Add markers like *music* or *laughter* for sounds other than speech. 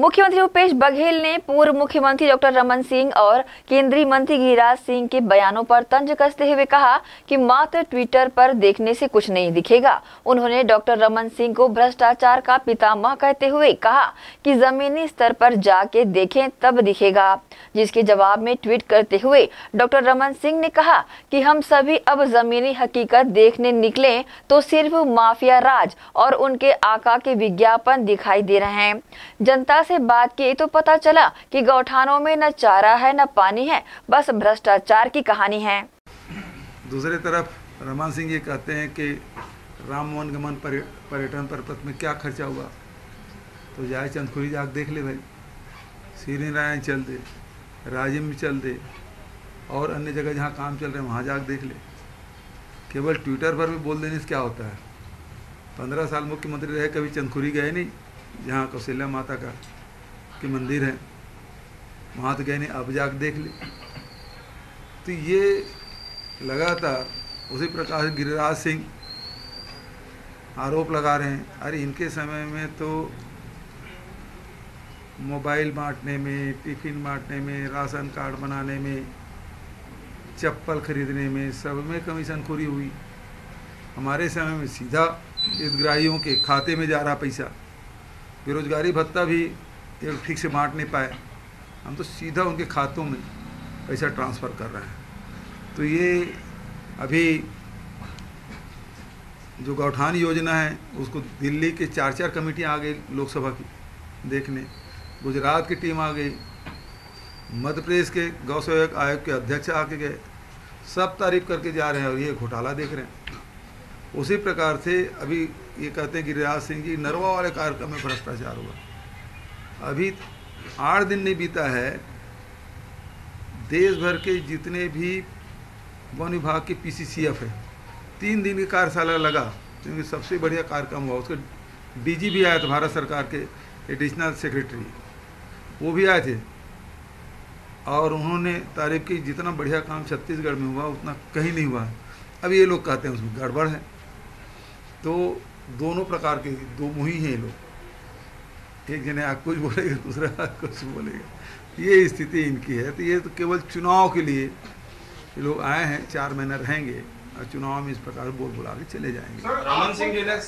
मुख्यमंत्री भूपेश बघेल ने पूर्व मुख्यमंत्री डॉक्टर रमन सिंह और केंद्रीय मंत्री गिरिराज सिंह के बयानों पर तंज कसते हुए कहा कि मात्र ट्विटर पर देखने से कुछ नहीं दिखेगा। उन्होंने डॉक्टर रमन सिंह को भ्रष्टाचार का पितामह कहते हुए कहा कि जमीनी स्तर पर जाके देखें, तब दिखेगा। जिसके जवाब में ट्वीट करते हुए डॉक्टर रमन सिंह ने कहा कि हम सभी अब जमीनी हकीकत देखने निकले तो सिर्फ़ माफिया राज और उनके आका के विज्ञापन दिखाई दे रहे हैं। जनता से बात की तो पता चला कि गौठानों में न चारा है, न पानी है, बस भ्रष्टाचार की कहानी है। दूसरी तरफ़, रमान सिंह ये कहते हैं कि राम मोहन गमन पर्यटन पर्पथ में क्या खर्चा हुआ? तो जाए चंदखुरी जाके देख ले भाई। श्री नारायण चल दे, राजिम में चल दे, और अन्य जगह जहाँ काम चल रहे हैं, वहाँ जाके देख ले। केवल ट्विटर पर भी बोल देने से क्या होता है? पंद्रह साल मुख्यमंत्री रहे, कभी चंदखुरी गए नहीं, जहाँ कौशल्या माता का। के मंदिर हैं, वहाँ तो गए अब जाकर देख ले। तो ये लगातार उसी प्रकार गिरिराज सिंह आरोप लगा रहे हैं, अरे इनके समय में तो मोबाइल बांटने में, टिफ़िन बांटने में, राशन कार्ड बनाने में, चप्पल खरीदने में सब में कमीशन खोरी हुई। हमारे समय में सीधा हितग्राहियों के खाते में जा रहा पैसा, बेरोजगारी भत्ता भी एक ठीक से बांट नहीं पाए। हम तो सीधा उनके खातों में पैसा ट्रांसफ़र कर रहे हैं। तो ये अभी जो गौठान योजना है, उसको दिल्ली के चार चार कमेटियाँ आ गई लोकसभा की देखने। गुजरात की टीम आ गई। मध्य प्रदेश के गौ सेवक आयोग के अध्यक्ष आके गए। सब तारीफ़ करके जा रहे हैं और ये घोटाला देख रहे हैं। उसी प्रकार से अभी ये कहते हैं कि रियाज सिंह जी, नरवा वाले कार्यक्रम में भ्रष्टाचार हुआ। अभी आठ दिन नहीं बीता है। देश भर के जितने भी वन विभाग के पीसीसीएफ है, तीन दिन की कार्यशाला लगा, क्योंकि सबसे बढ़िया कार्यक्रम हुआ। उसके डीजी भी आया था, भारत सरकार के एडिशनल सेक्रेटरी वो भी आए थे। और उन्होंने तारीफ़ की जितना बढ़िया काम छत्तीसगढ़ में हुआ, उतना कहीं नहीं हुआ। अब ये लोग कहते हैं उसमें गड़बड़ है। तो दोनों प्रकार के, दो मुही हैं ये लोग। एक जने आप कुछ बोलेगा दूसरा *laughs* कुछ बोलेगा। ये स्थिति इनकी है। तो ये तो केवल चुनाव के लिए ये लोग आए हैं चार महीना रहेंगे और चुनाव में इस प्रकार बोल बुला के चले जाएँगे। रमन सिंह जी ने